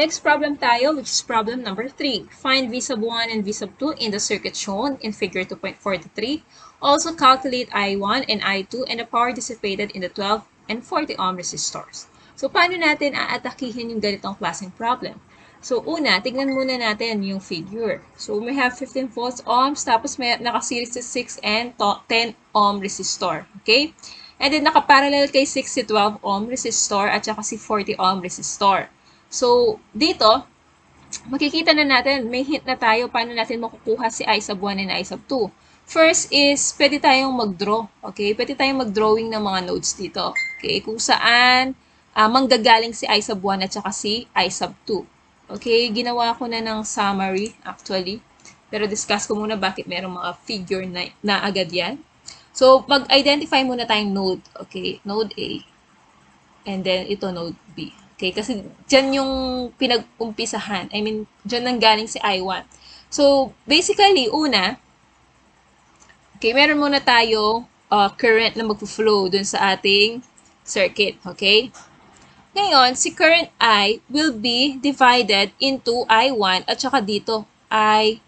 Next problem tayo, which is problem number 3. Find V sub 1 and V sub 2 in the circuit shown in figure 2.43. Also calculate I1 and I2 and the power dissipated in the 12 and 40 ohm resistors. So, paano natin aatakihin yung ganitong klaseng problem? So, una, tignan muna natin yung figure. So, we have 15 volts ohms, tapos may nakaseries sa 6 and 10 ohm resistor. Okay? And then, nakaparallel kay 6 si 12 ohm resistor at saka si 40 ohm resistor. So, dito, makikita na natin, may hint na tayo paano natin makukuha si I sub 1 and I sub 2. First is, pwede tayong mag-draw. Okay? Pwede tayong mag-drawing ng mga nodes dito. Okay? Kung saan uh, manggagaling si I sub 1 at saka si I sub 2. Okay? Ginawa ko na ng summary, actually. Pero discuss ko muna bakit merong mga figure na, na agad yan. So, mag-identify muna tayong node. Okay? Node A. And then, ito node B. Okay, kasi dyan yung pinag-umpisahan. I mean, dyan nang galing si I1. So, basically, una, okay, meron muna tayo uh, current na mag-flow dun sa ating circuit. Okay? Ngayon, si current I will be divided into I1 at saka dito, I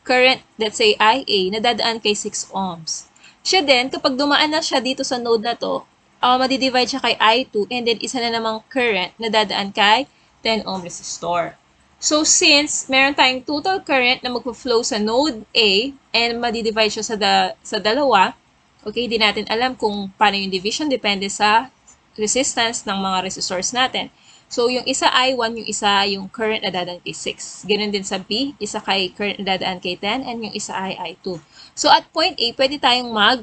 current, let's say IA, na dadaan kay 6 ohms. Siya din, kapag dumaan na siya dito sa node na to, uh, madidivide siya kay I2 and then isa na namang current na dadaan kay 10 ohm resistor. So, since meron tayong total current na magpo-flow sa node A and madidivide siya sa, da, sa dalawa, okay, di natin alam kung paano yung division, depende sa resistance ng mga resistors natin. So, yung isa I1, yung isa yung current na dadaan kay 6. Ganun din sa B, isa kay current na dadaan kay 10, and yung isa ay I2. So, at point A, pwede tayong mag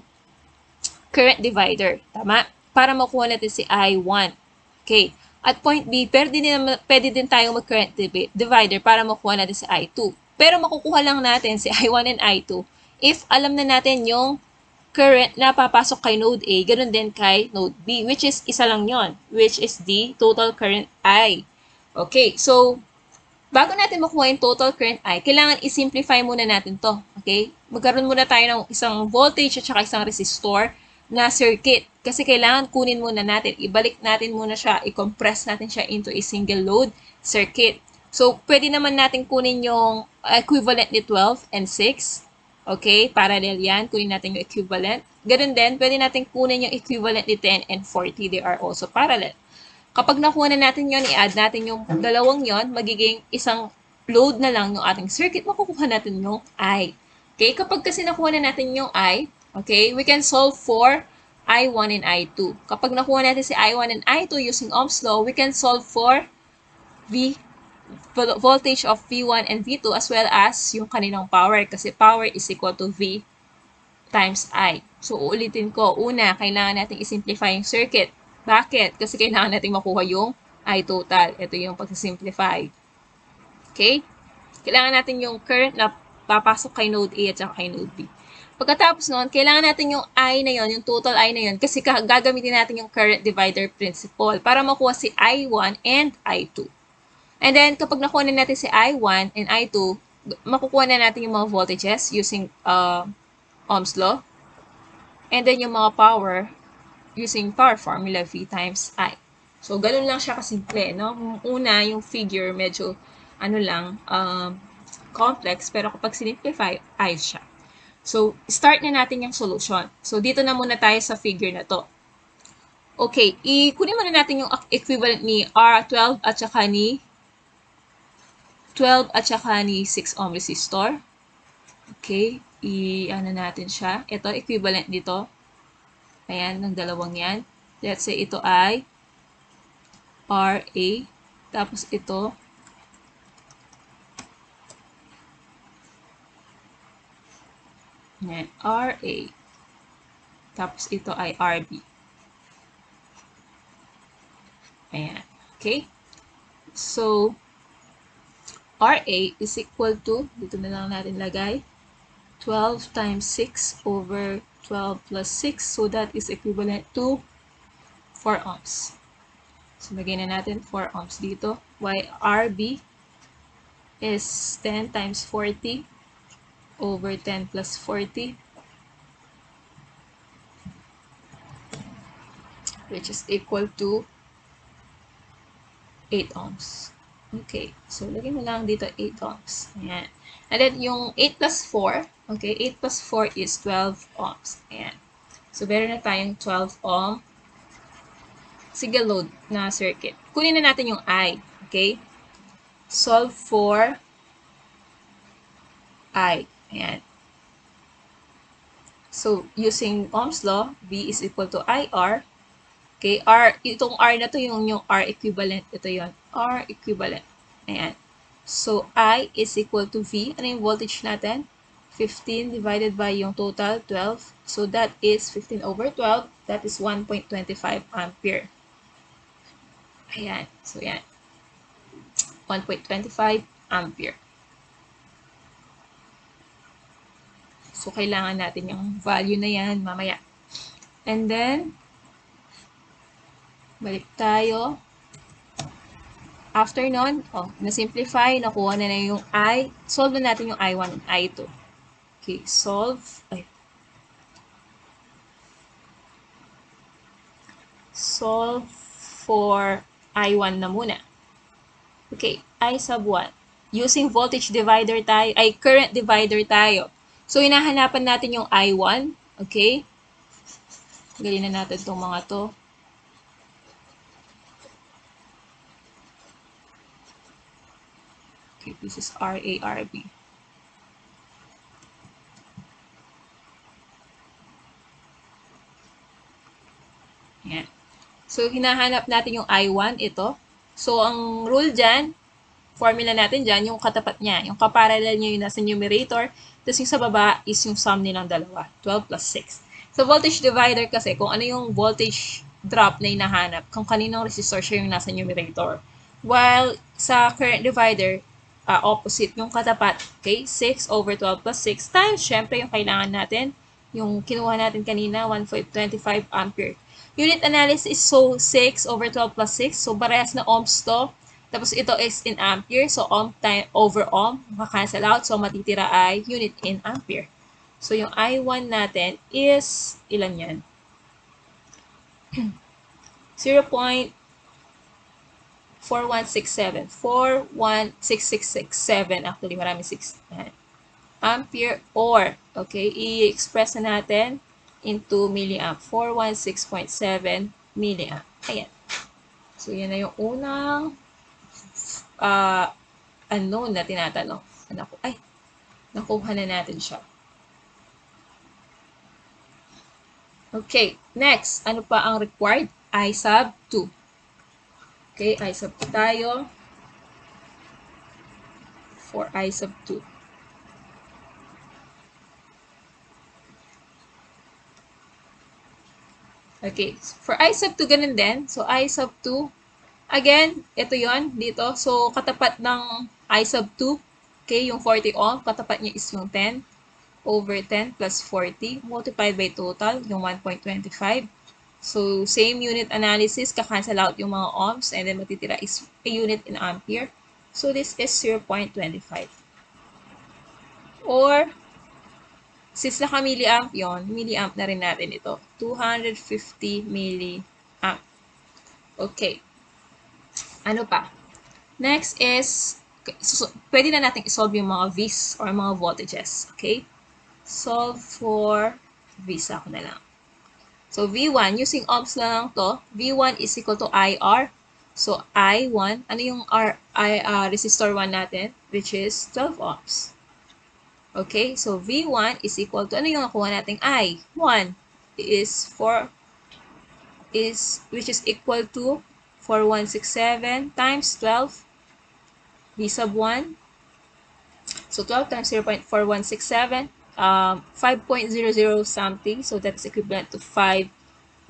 current divider. Tama? Para makuha natin si I1. Okay. At point B, pwede din, pwede din tayong mag-current divider para makuha natin si I2. Pero makukuha lang natin si I1 and I2 if alam na natin yung current na papasok kay node A, ganun din kay node B, which is isa lang yon, which is the total current I. Okay, so, bago natin makuha yung total current I, kailangan i-simplify muna natin to. Okay? Magkaroon muna tayo ng isang voltage at saka isang resistor na circuit. Kasi kailangan kunin muna natin, ibalik natin muna siya, i-compress natin siya into a single load circuit. So, pwede naman natin kunin yung equivalent ni 12 and 6. Okay, parallel yan. Kunin natin yung equivalent. Ganun din, pwede natin kunin yung equivalent ni 10 and 40. They are also parallel. Kapag nakuha na natin yon i-add natin yung dalawang yon magiging isang load na lang yung ating circuit, makukuha natin yung I. Okay, kapag kasi nakuha na natin yung I, Okay? We can solve for I1 and I2. Kapag nakuha natin si I1 and I2 using Ohm's law, we can solve for V voltage of V1 and V2 as well as yung kanilang power kasi power is equal to V times I. So, uulitin ko. Una, kailangan natin i-simplify yung circuit. Bakit? Kasi kailangan natin makuha yung I total. Ito yung pag-simplify. Okay? Kailangan natin yung current na papasok kay node A at saka kay node B. Pagkatapos noon, kailangan natin yung I na yon, yung total I na yon, kasi gagamitin natin yung current divider principle para makuha si I1 and I2. And then, kapag nakuha na natin si I1 and I2, makukuha na natin yung mga voltages using uh, Ohm's law. And then, yung mga power using power formula V times I. So, ganun lang siya kasimple, no? Una, yung figure, medyo, ano lang, um, complex, pero kapag sinimplify, ayos siya. So, start na natin yung solution. So, dito na muna tayo sa figure na to. Okay, ikunin muna natin yung equivalent ni R12 at saka ni 12 at saka ni 6 ohm resistor. Okay, i-ano natin siya. Ito, equivalent dito. Ayan, ng dalawang yan. Let's say ito ay RA. Tapos ito, Yan, RA. Tapos ito ay RB. Ayan. Okay? So, RA is equal to, dito na lang natin lagay, 12 times 6 over 12 plus 6. So, that is equivalent to 4 ohms. So, lagay na natin 4 ohms dito. While RB is 10 times 40 over 10 plus 40 which is equal to 8 ohms. Okay, so lagyan mo lang dito 8 ohms. Ayan. And then yung 8 plus 4, okay, 8 plus 4 is 12 ohms. Ayan. So meron na tayong 12 ohm single load na circuit. Kunin na natin yung I, okay? Solve for I. Ayan. So, using Ohm's law, V is equal to IR. Okay, R, itong R na to yung, yung R equivalent. Ito yon R equivalent. Ayan. So, I is equal to V. Ano yung voltage natin? 15 divided by yung total, 12. So, that is 15 over 12. That is 1.25 ampere. Ayan. So, yan. 1.25 ampere. So, kailangan natin yung value na yan mamaya. And then, balik tayo. After nun, oh, na-simplify, nakuha na na yung I. Solve na natin yung I1 and I2. Okay, solve. Ay. Solve for I1 na muna. Okay, I sub 1. Using voltage divider tayo, ay current divider tayo. So, hinahanapan natin yung I1. Okay? Galin na natin itong mga to. Okay, this is RARB. Yan. So, hinahanap natin yung I1, ito. So, ang rule dyan, formula natin dyan, yung katapat niya, yung kaparallel niya yung nasa numerator, tapos yung sa baba is yung sum nilang dalawa, 12 plus 6. So, voltage divider kasi, kung ano yung voltage drop na hinahanap, kung kaninong resistor siya yung nasa numerator. While sa current divider, uh, opposite yung katapat, okay, 6 over 12 plus 6 times, syempre yung kailangan natin, yung kinuha natin kanina, 1.25 ampere. Unit analysis is so 6 over 12 plus 6, so parehas na ohms to, tapos ito is in ampere. So ohm time over ohm, maka-cancel out. So matitira ay unit in ampere. So yung I1 natin is, ilan yan? 0.4167. 416667. Actually, marami 6. Ampere or, okay, i-express na natin into milliamp. 416.7 milliamp. Ayan. So, yan na yung unang uh, unknown na tinatanong. Naku, ay, nakuha na natin siya. Okay, next, ano pa ang required? I sub 2. Okay, I sub 2 tayo. For I sub 2. Okay, for I sub 2, ganun din. So, I sub 2, Again, ito yon dito. So, katapat ng I sub 2, okay, yung 40 ohm, katapat niya is yung 10 over 10 plus 40 multiplied by total, yung 1.25. So, same unit analysis, ka-cancel out yung mga ohms, and then matitira is a unit in ampere. So, this is 0.25. Or, since naka-milliamp yon milliamp na rin natin ito. 250 milliamp. Okay. Ano pa? Next is, so, pwede na natin isolve yung mga V's or mga voltages. Okay? Solve for V's ako na lang. So, V1, using ohms na lang to, V1 is equal to IR. So, I1, ano yung R, I, uh, resistor 1 natin? Which is 12 ohms. Okay? So, V1 is equal to, ano yung nakuha nating I? 1 is 4, is, which is equal to 4167 times 12 V sub 1. So 12 times 0.4167, um, 5.00 something. So that's equivalent to 5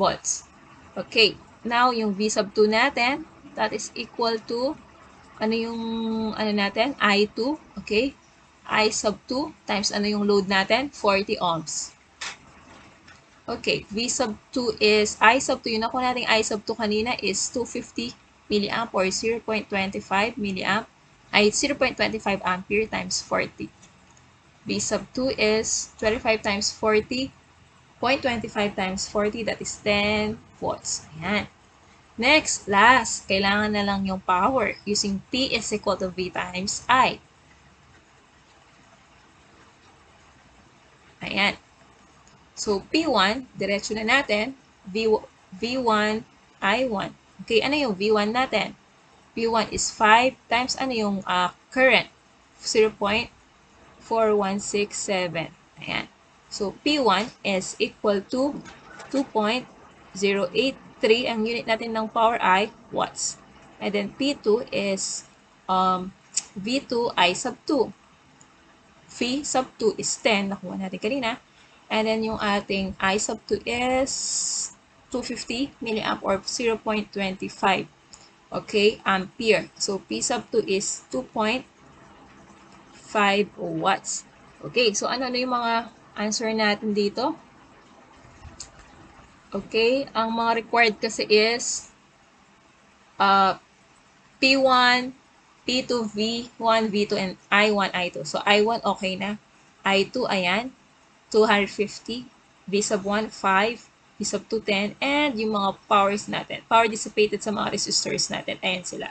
volts. Okay. Now, yung V sub 2 natin, that is equal to, ano yung, ano natin? I2. Okay. I sub 2 times ano yung load natin? 40 ohms. Okay, V sub 2 is, I sub 2, yung nakuha natin I sub 2 kanina is 250 milliamp or 0.25 milliamp, ay 0.25 ampere times 40. V sub 2 is 25 times 40, 0.25 times 40, that is 10 volts. Ayan. Next, last, kailangan na lang yung power using P is equal to V times I. Ayan. So, P1, diretso na natin. V, V1, I1. Okay, ano yung V1 natin? V1 is 5 times ano yung uh, current? 0.4167. Ayan. So, P1 is equal to 2.083. Ang unit natin ng power I, watts. And then P2 is um, V2 I sub 2. V sub 2 is 10. Nakuha natin kanina. And then yung ating I sub 2 is 250 milliamp or 0.25. Okay, ampere. So P sub 2 is 2.5 watts. Okay, so ano-ano yung mga answer natin dito? Okay, ang mga required kasi is uh, P1, P2, V1, V2, and I1, I2. So I1 okay na. I2, ayan. 250, V sub 1, 5, V sub 2, 10, and yung mga powers natin, power dissipated sa mga resistors natin, ayan sila.